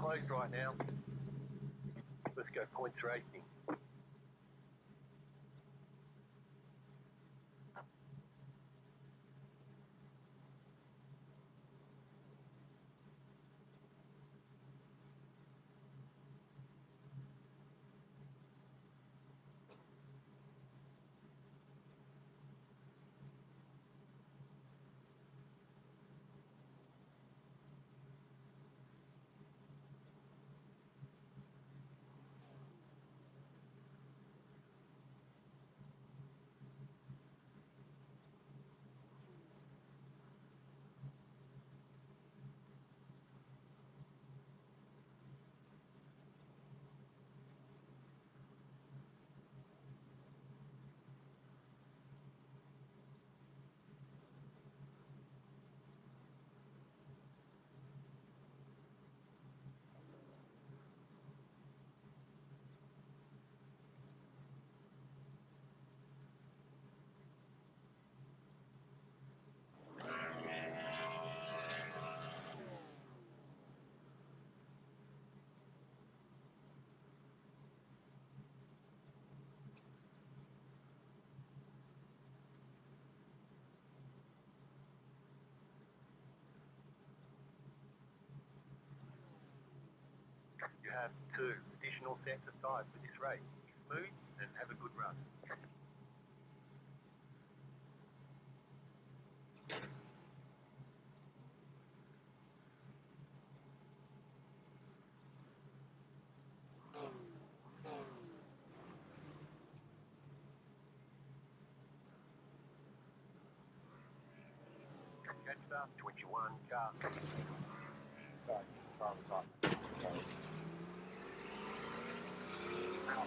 closed right now. Let's go points racing. Have two additional sets of tyres for this race. Smooth and have a good run. Catch up, 21 car. Sorry, was. Sorry. Out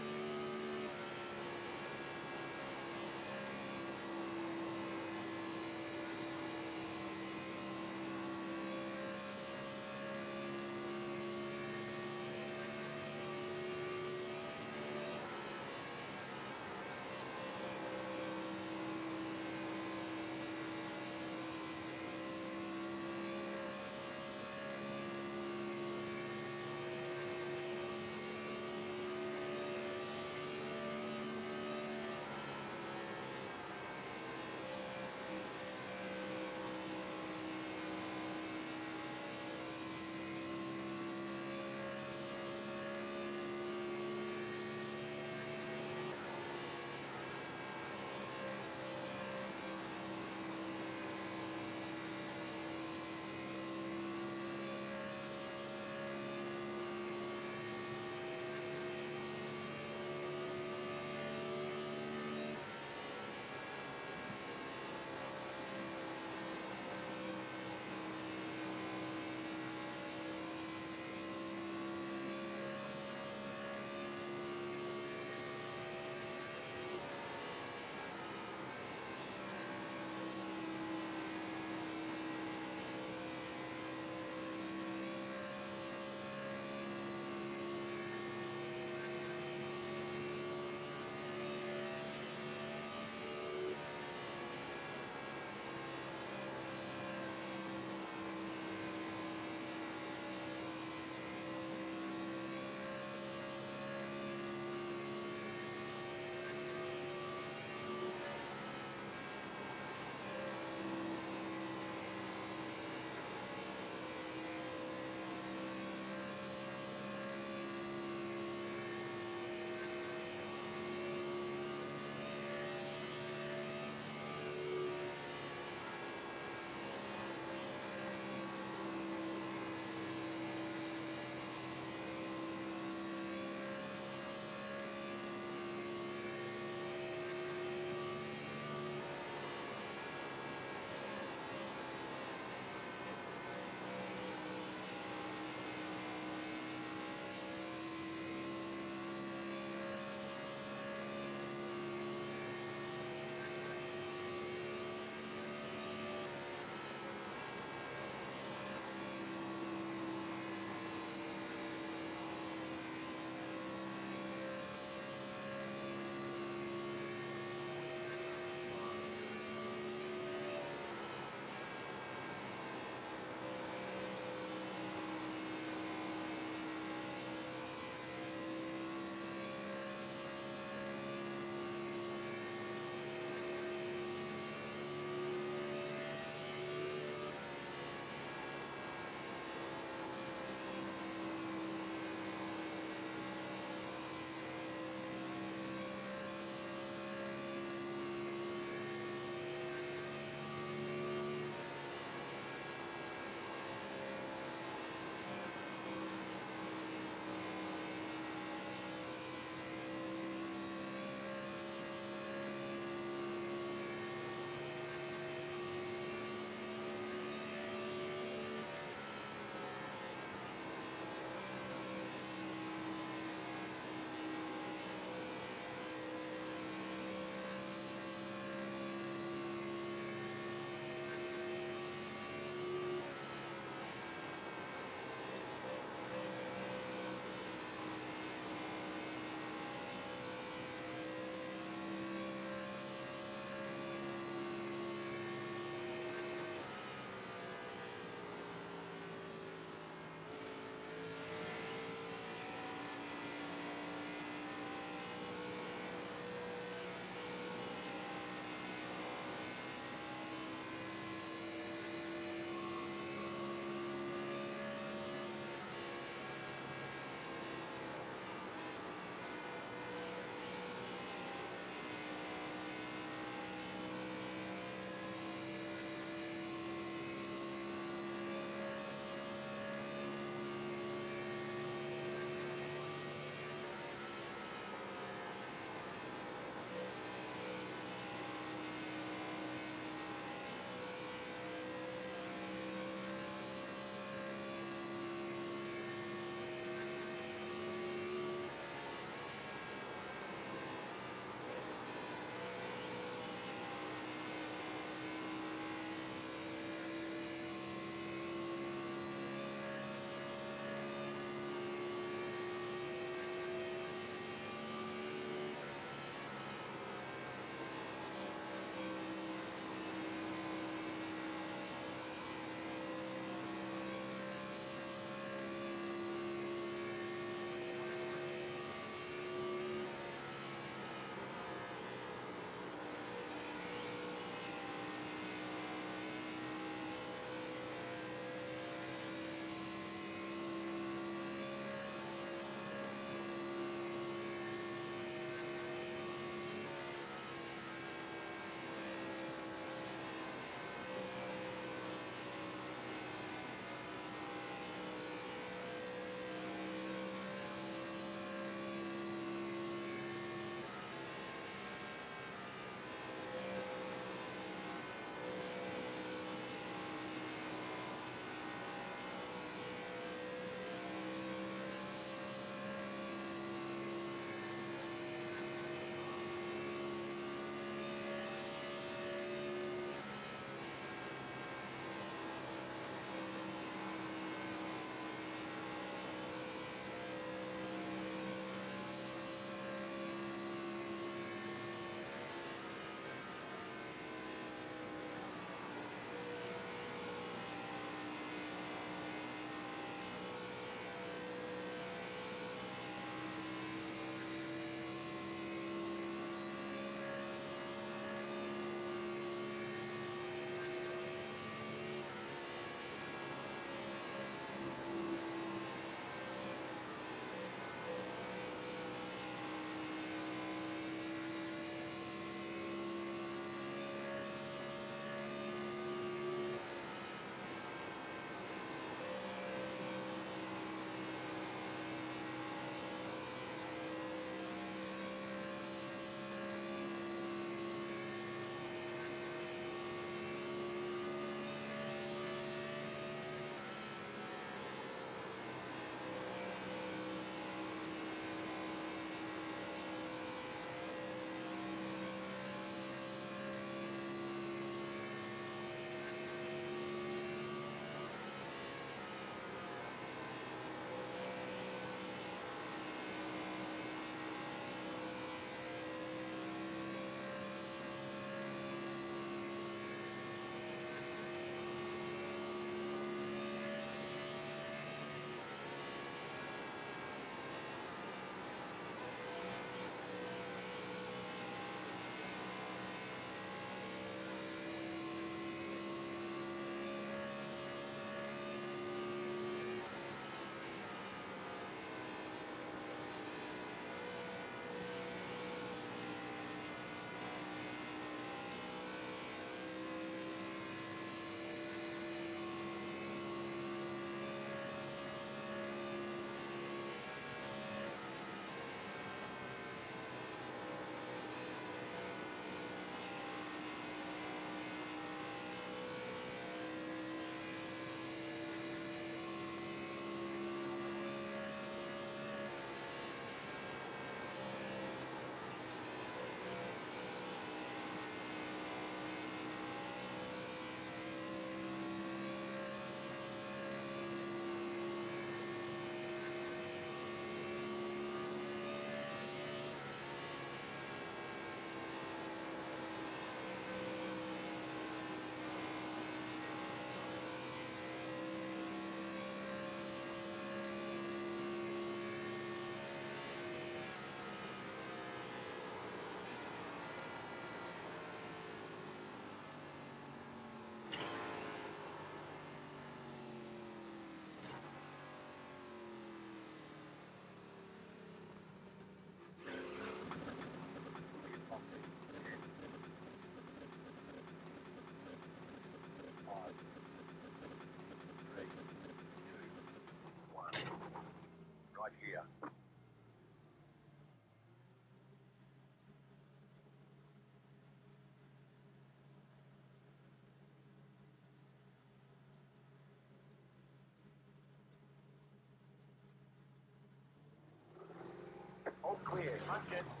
cleared. Hunt it.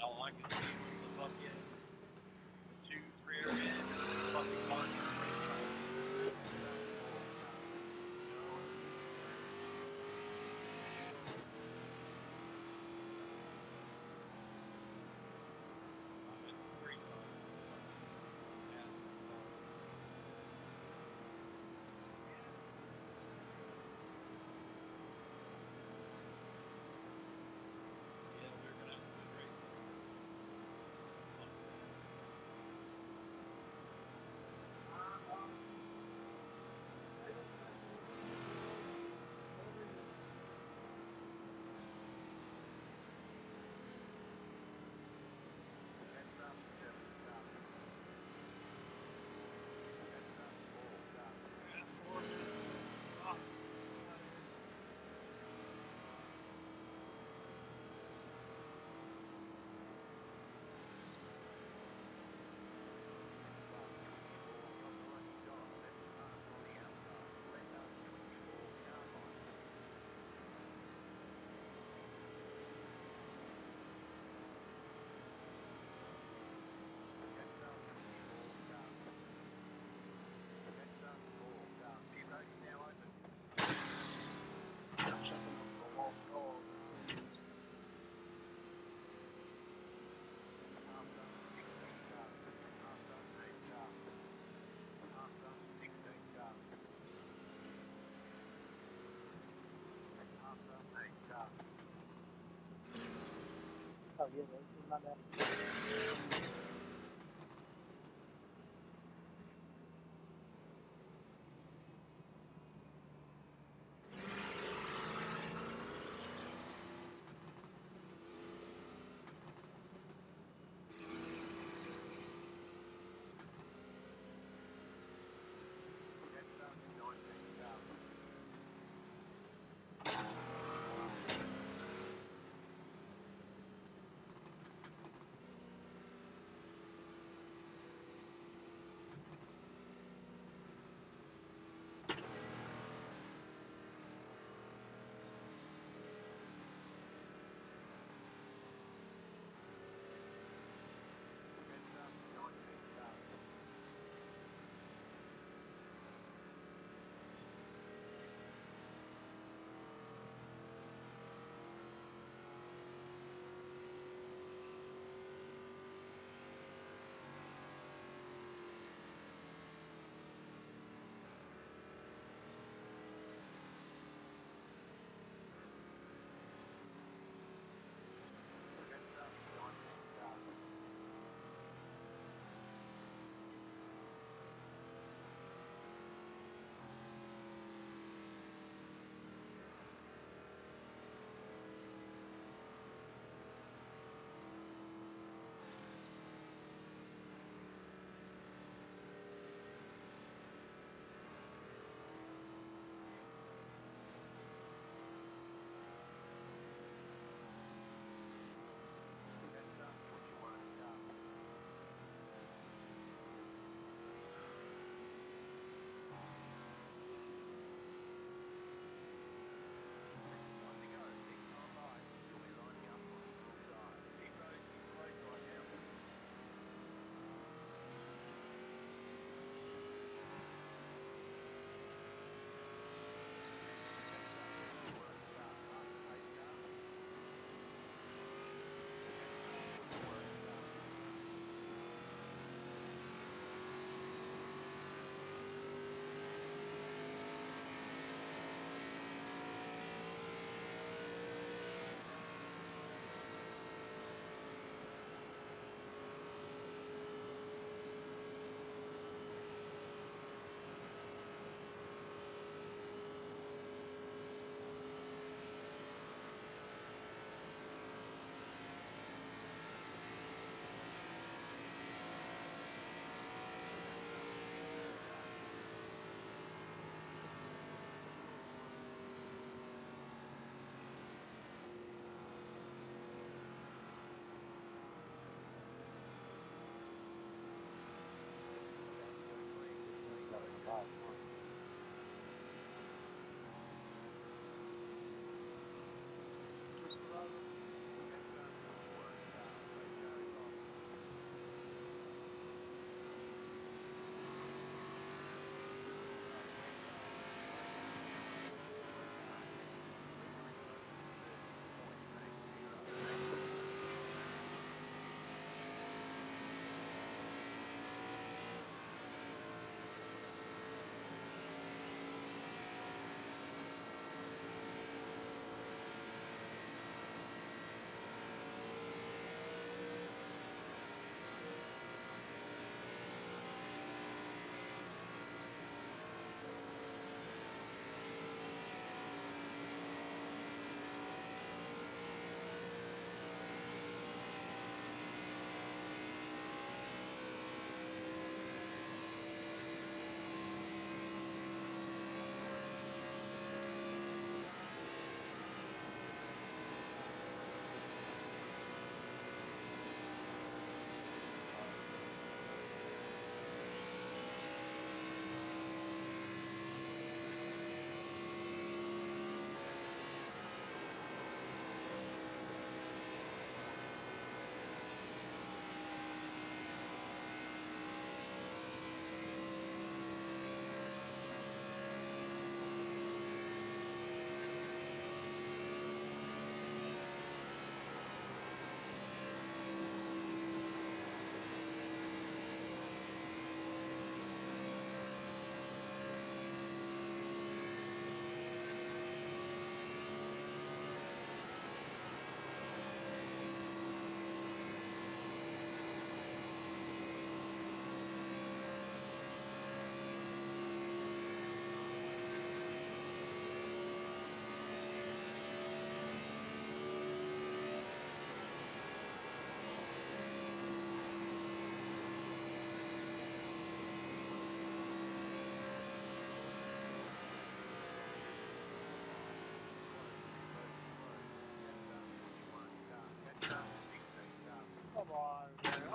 Man, all I can see was the the two rear ends, the fucking marker. I'm at three times. Yeah. Yeah, we're gonna have to break. Oh, yeah, that's not that.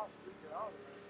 off, you get out of there.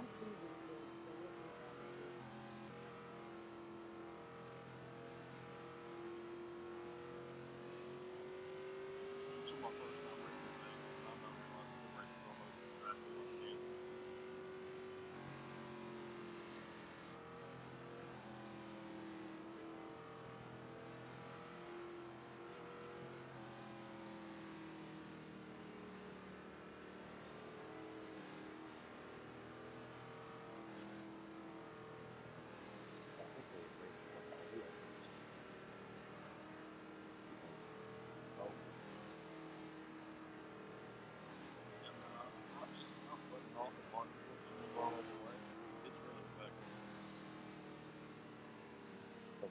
Андрей.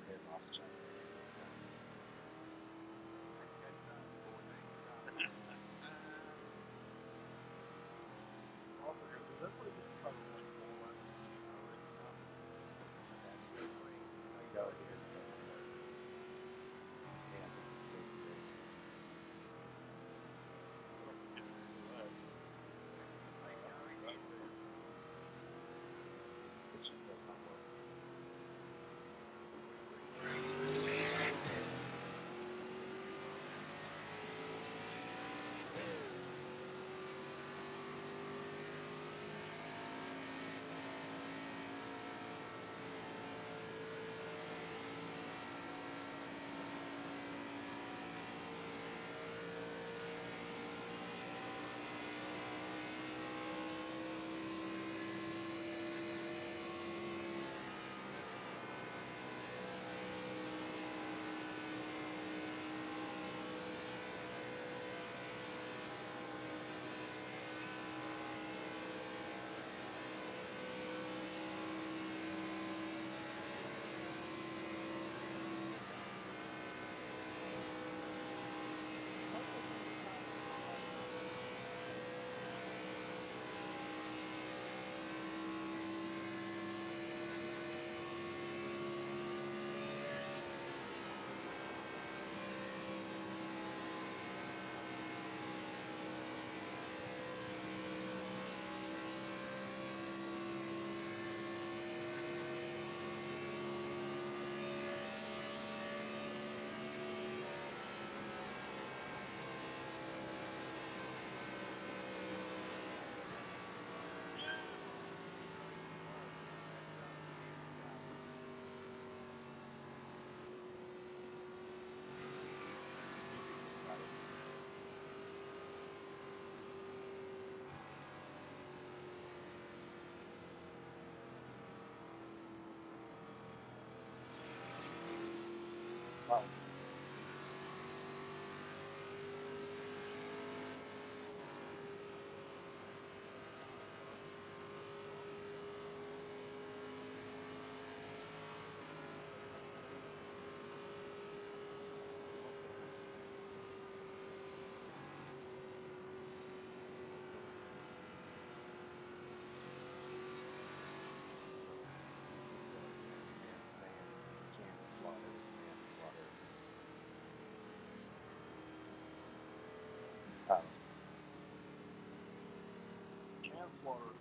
Head off China. Also, Oh. Um, Can water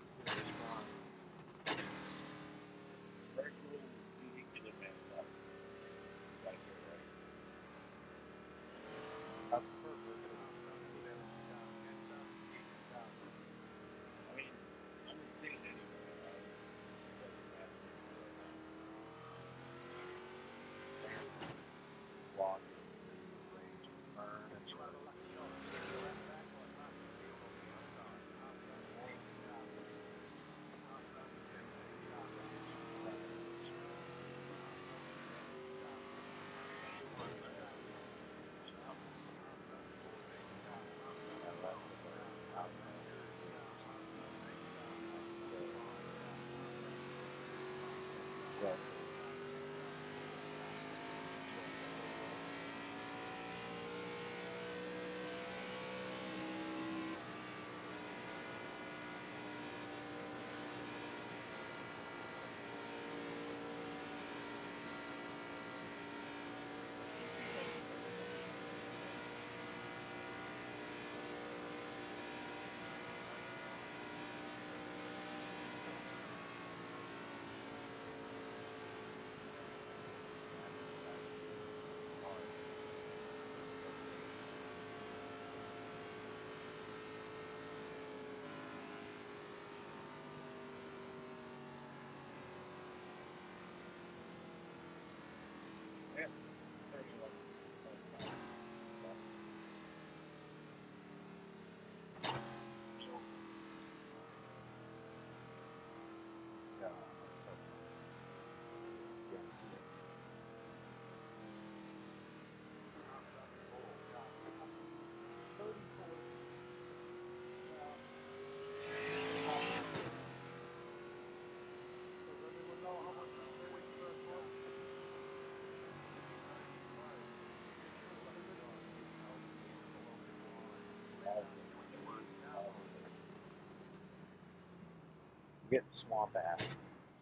I'm getting swamp ass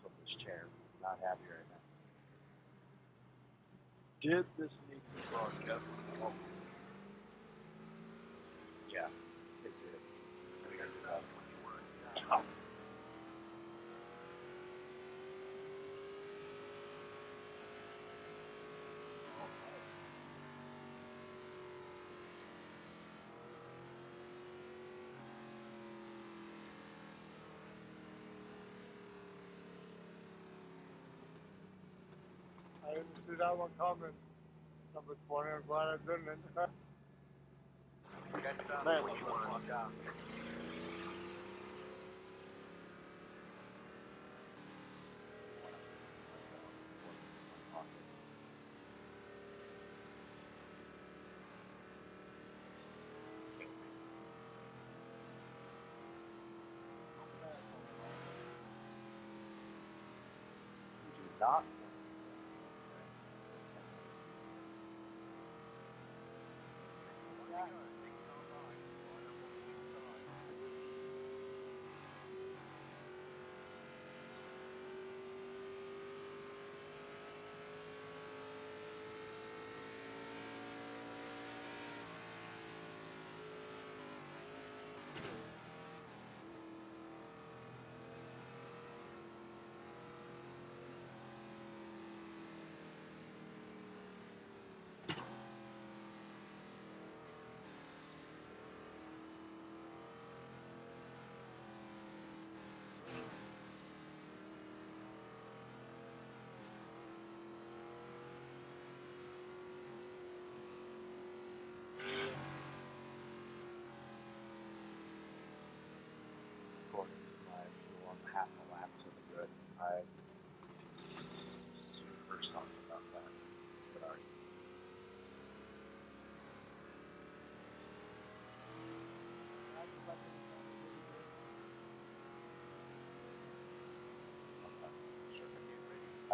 from this chair. Not happy right now. Did this need to be broadcast? Oh, Yeah, it did. oh. I didn't see that one coming. Number 20, I'm glad I didn't. Catch up Man, when you want. Yeah. We do not. According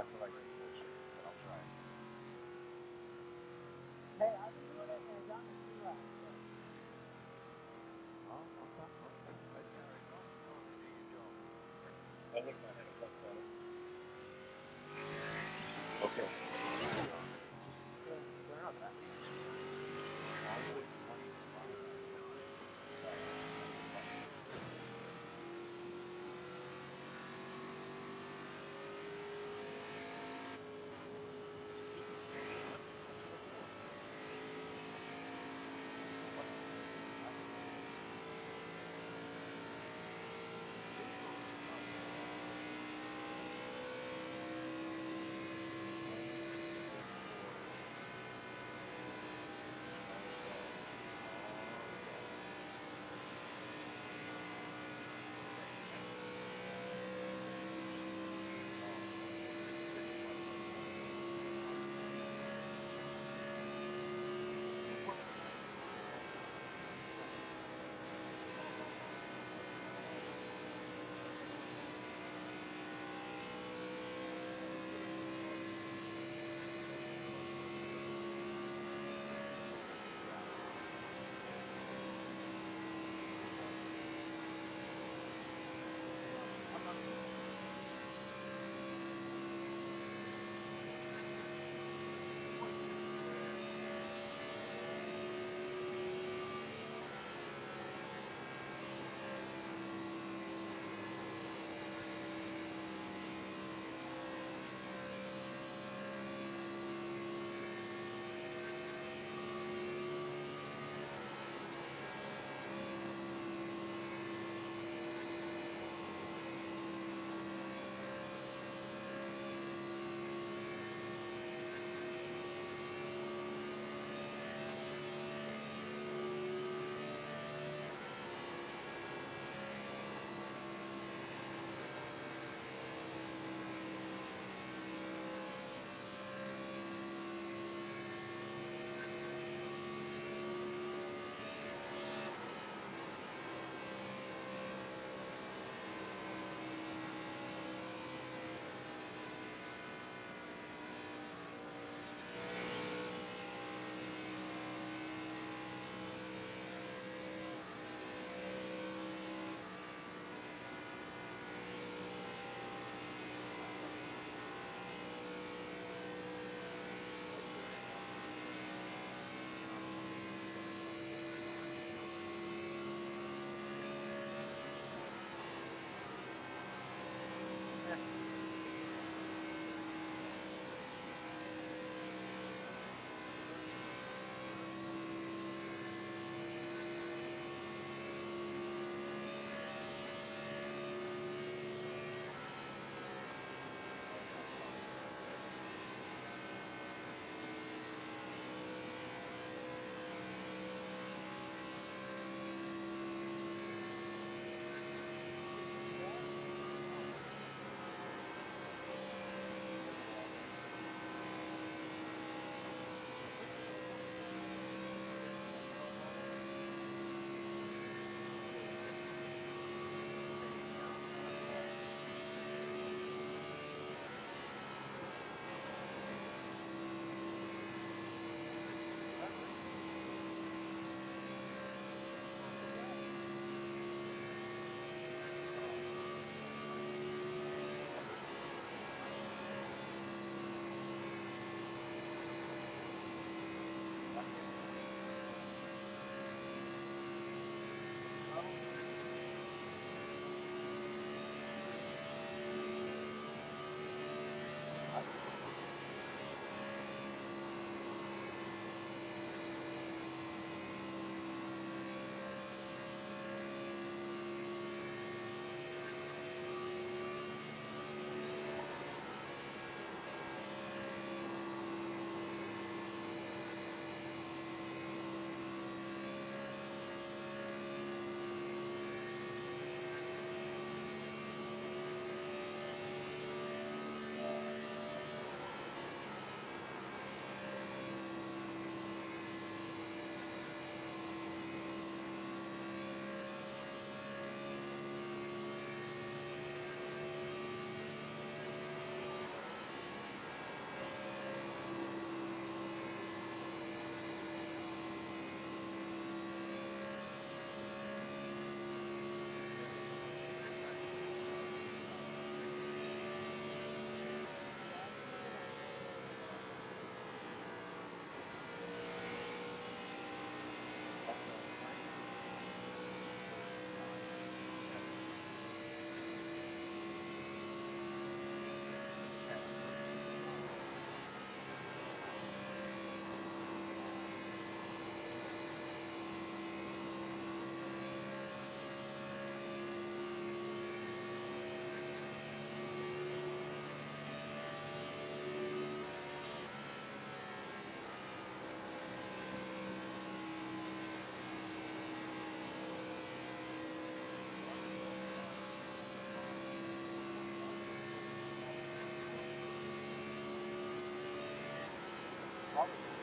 I feel like but I'll try it. Hey, I've been doing it and on the two laps. Oh, okay, okay. I I think I had a fuck better. Okay. I'll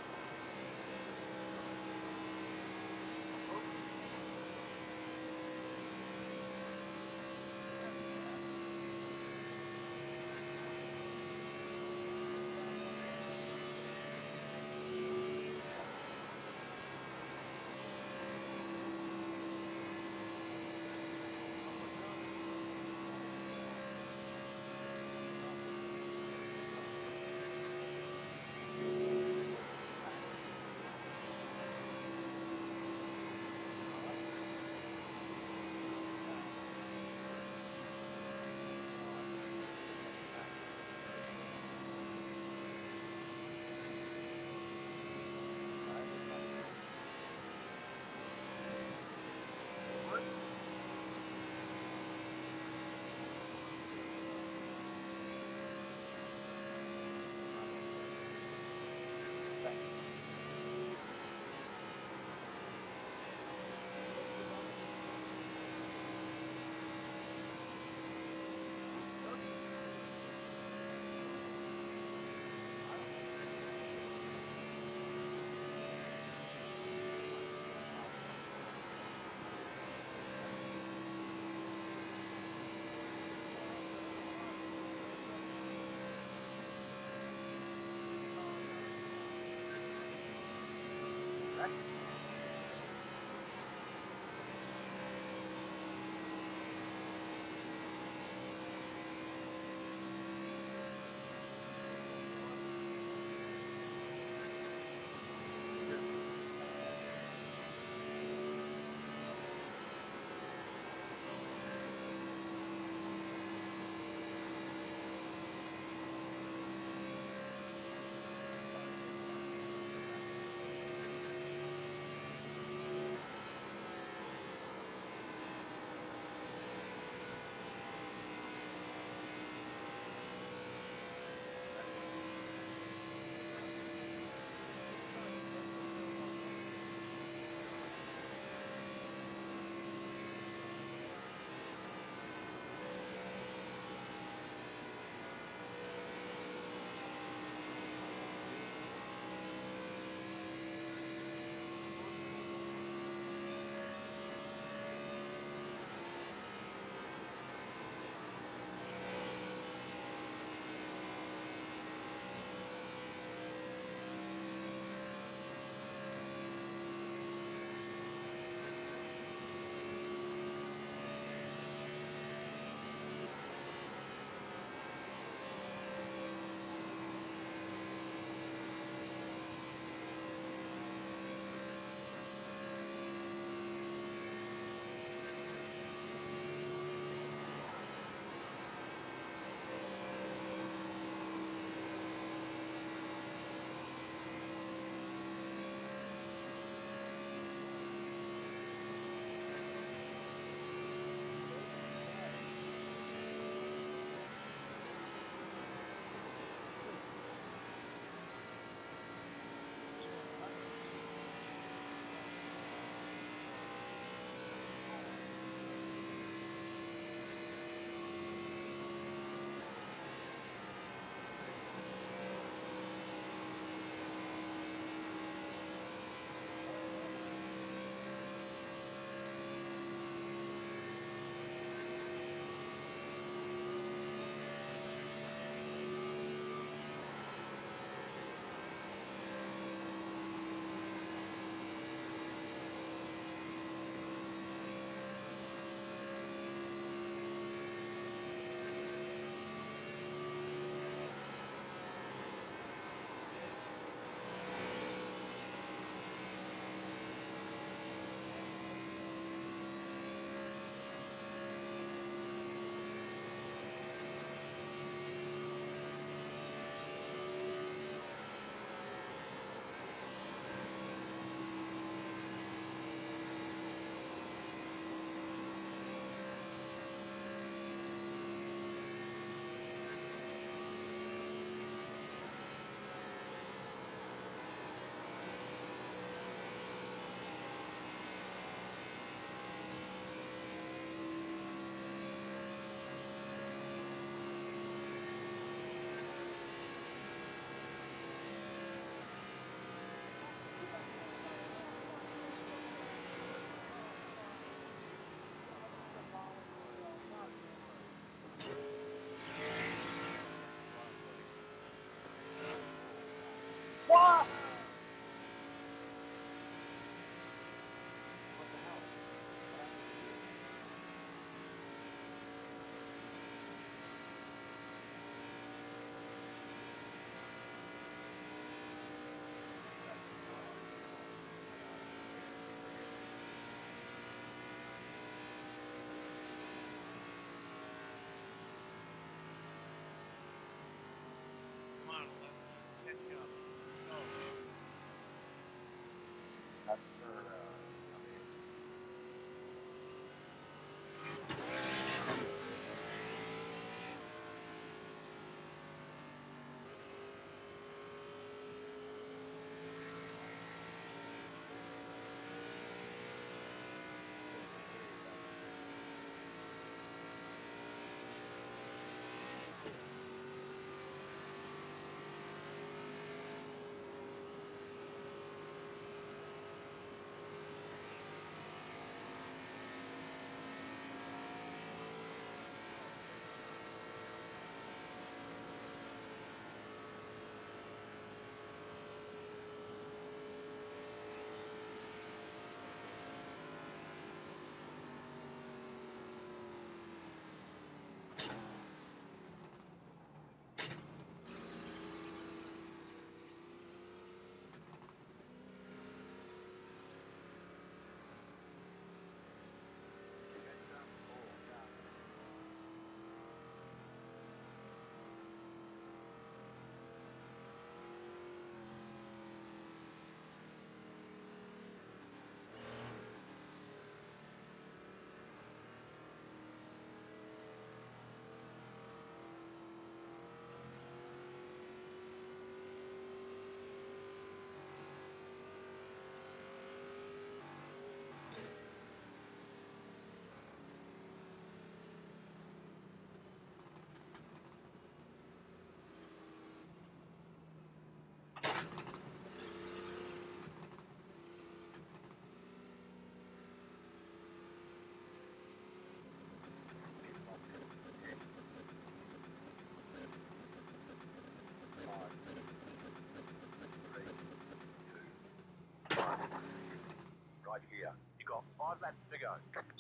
Right here. You got five laps to go.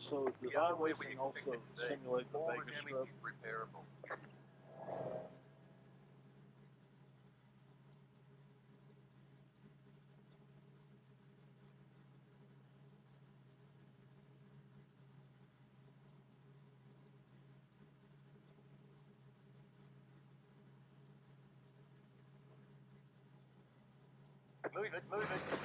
So The other way we also expect it to simulate the Vegas Strip? repairable. Move it, move it.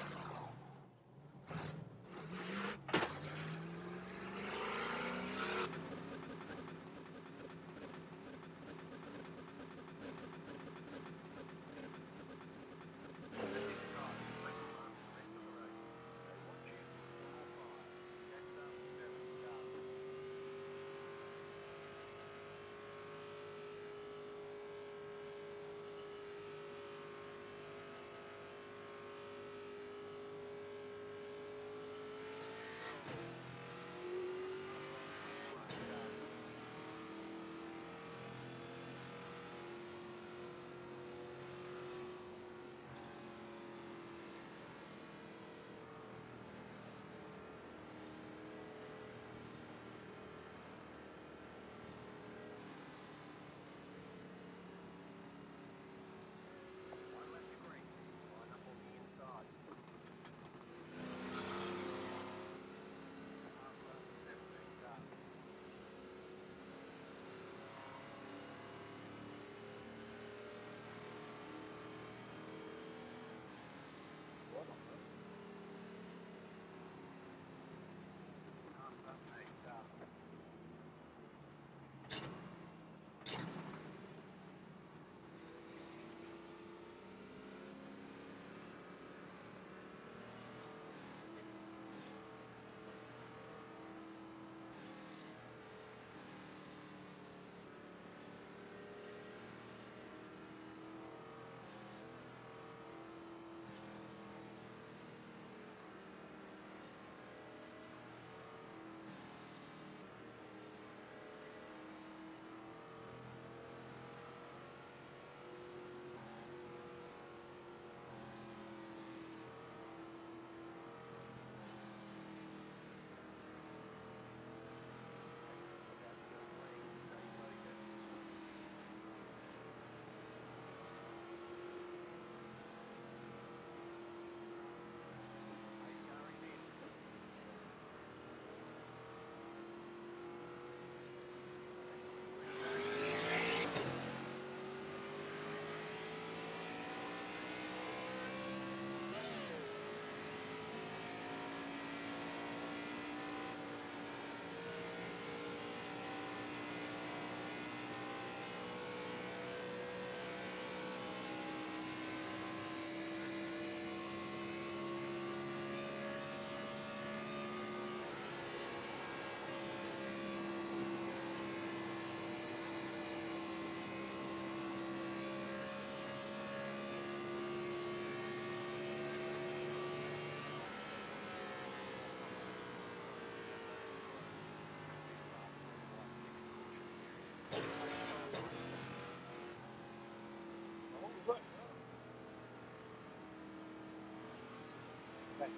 Like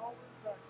So how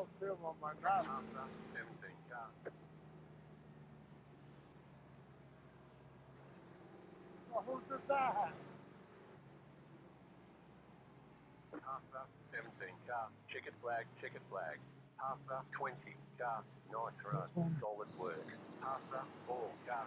Don't feel on my. After 17 car. Well, who did that? After 17 car. Checkered flag, chicken flag. After 20 car. Nice run. Solid work. After 4 car.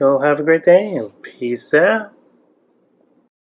You'll have a great day and peace out.